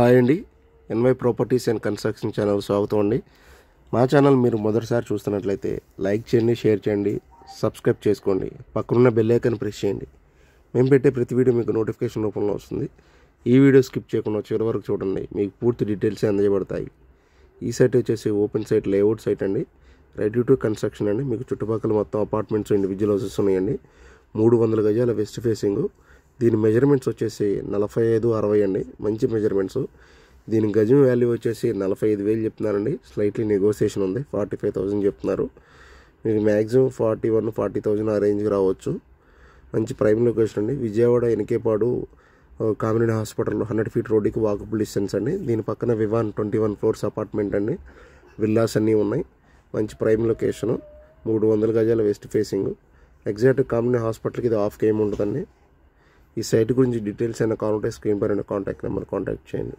Hi అండి. NY properties and construction channel స్వాగతం అండి. మా ఛానల్ మీరు మొదటిసారి చూస్తున్నట్లయితే లైక్ చేయండి షేర్ చేయండి సబ్స్క్రైబ్ చేసుకోండి. పక్కనున్న బెల్ ఐకాన్ ప్రెస్ చేయండి. మేము పెట్టే ప్రతి వీడియో మీకు నోటిఫికేషన్ రూపంలో వస్తుంది. ఈ వీడియో స్కిప్ చేయకుండా చివరి వరకు చూడండి. మీకు పూర్తి డీటెయిల్స్ అందజేయబడతాయి. ఈ సైట్ వచ్చేసి ఓపెన్ సైట్ లేఅవుట్ సైట్ అండి. రెడీ టు కన్స్ట్రక్షన్ అండి. మీకు చుట్టుపక్కల మొత్తం అపార్ట్మెంట్స్ ఇండివిజువల్ హౌసెస్ ఉన్నాయండి. మూడు వందల గజాల వెస్ట్ ఫేసింగ్ దీని మెజర్మెంట్స్ వచ్చేసి నలభై ఐదు అరవై అండి. మంచి మెజర్మెంట్స్ దీని గజం వాల్యూ వచ్చేసి నలభై ఐదు వేలు చెప్తున్నారండి. స్లైట్లీ నెగోసియేషన్ ఉంది. ఫార్టీ ఫైవ్ థౌసండ్ చెప్తున్నారు. మీకు maximum forty one forty thousand ఆ రేంజ్కి రావచ్చు. మంచి ప్రైమ్ లొకేషన్ అండి. Vijayawada Enikepadu Kamineni hospital hundred feet రోడ్డుకి వాకబుల్ డిస్టెన్స్ అండి. దీని పక్కన Vivan twenty one floors apartment అండి. విల్లాస్ అన్నీ ఉన్నాయి. మంచి ప్రైమ్ లొకేషన్ మూడు వందల గజాల వెస్ట్ ఫేసింగ్ ఎగ్జాక్ట్ కామినేడ్ హాస్పిటల్కి ఇది ఆఫ్ కేమ్ ఉంటుందండి. ఈ సైట్ గురించి డీటెయిల్స్ అయినా కావాలంటే స్క్రీన్ పైన కాంటాక్ట్ నెంబర్ కాంటాక్ట్ చేయండి.